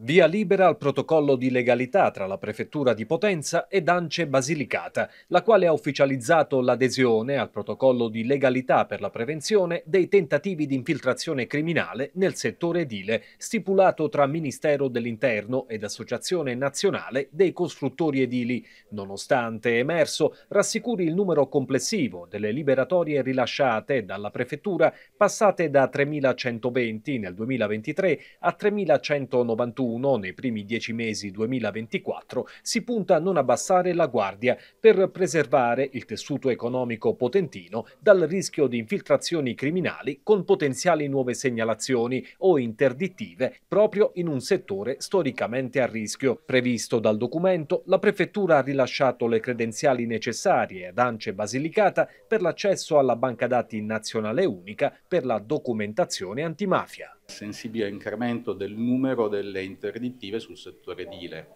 Via libera al protocollo di legalità tra la Prefettura di Potenza ed Ance Basilicata, la quale ha ufficializzato l'adesione al protocollo di legalità per la prevenzione dei tentativi di infiltrazione criminale nel settore edile, stipulato tra Ministero dell'Interno ed Associazione Nazionale dei Costruttori Edili, nonostante emerso rassicuri il numero complessivo delle liberatorie rilasciate dalla Prefettura, passate da 3.120 nel 2023 a 3.191 2021, nei primi dieci mesi 2024, si punta a non abbassare la guardia per preservare il tessuto economico potentino dal rischio di infiltrazioni criminali con potenziali nuove segnalazioni o interdittive proprio in un settore storicamente a rischio. Previsto dal documento, la Prefettura ha rilasciato le credenziali necessarie ad Ance Basilicata per l'accesso alla banca dati nazionale unica per la documentazione antimafia sensibile incremento del numero delle interdittive sul settore edile.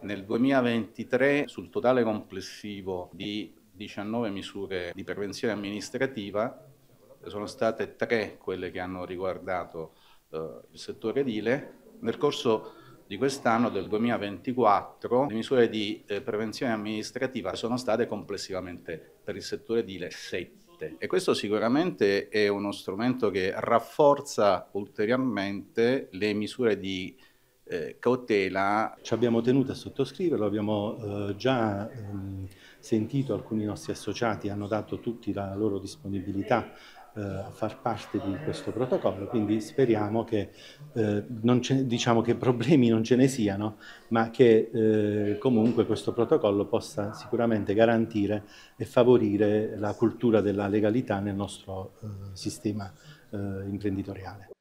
Nel 2023 sul totale complessivo di 19 misure di prevenzione amministrativa sono state tre quelle che hanno riguardato eh, il settore edile. Nel corso di quest'anno, del 2024, le misure di eh, prevenzione amministrativa sono state complessivamente per il settore edile 7 forte e questo sicuramente è uno strumento che rafforza ulteriormente le misure di eh, cautela. Ci abbiamo tenuto a sottoscriverlo, abbiamo eh, già ehm, sentito alcuni nostri associati, hanno dato tutti la loro disponibilità eh, far parte di questo protocollo, quindi speriamo che, eh, diciamo che problemi non ce ne siano, ma che eh, comunque questo protocollo possa sicuramente garantire e favorire la cultura della legalità nel nostro eh, sistema eh, imprenditoriale.